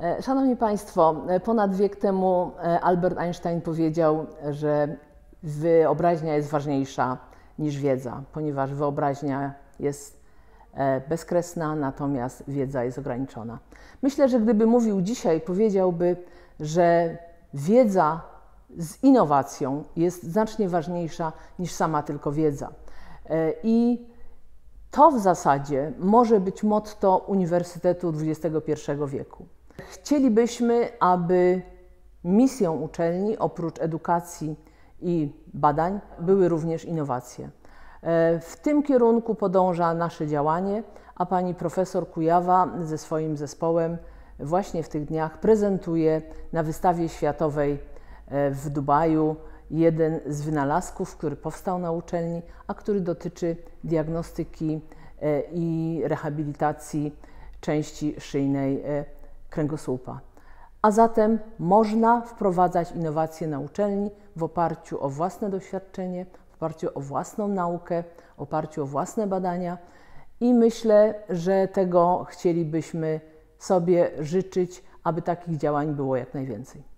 E, Szanowni Państwo, e, ponad wiek temu e, Albert Einstein powiedział, że wyobraźnia jest ważniejsza niż wiedza, ponieważ wyobraźnia jest bezkresna, natomiast wiedza jest ograniczona. Myślę, że gdyby mówił dzisiaj, powiedziałby, że wiedza z innowacją jest znacznie ważniejsza niż sama tylko wiedza. I to w zasadzie może być motto Uniwersytetu XXI wieku. Chcielibyśmy, aby misją uczelni, oprócz edukacji i badań, były również innowacje. E, W tym kierunku podąża nasze działanie, a pani profesor Kujawa ze swoim zespołem właśnie w tych dniach prezentuje na wystawie światowej e, w Dubaju jeden z wynalazków, który powstał na uczelni, a który dotyczy diagnostyki e, i rehabilitacji części szyjnej kręgosłupa. A zatem można wprowadzać innowacje na uczelni w oparciu o własne doświadczenie, w oparciu o własną naukę, w oparciu o własne badania i myślę, że tego chcielibyśmy sobie życzyć, aby takich działań było jak najwięcej.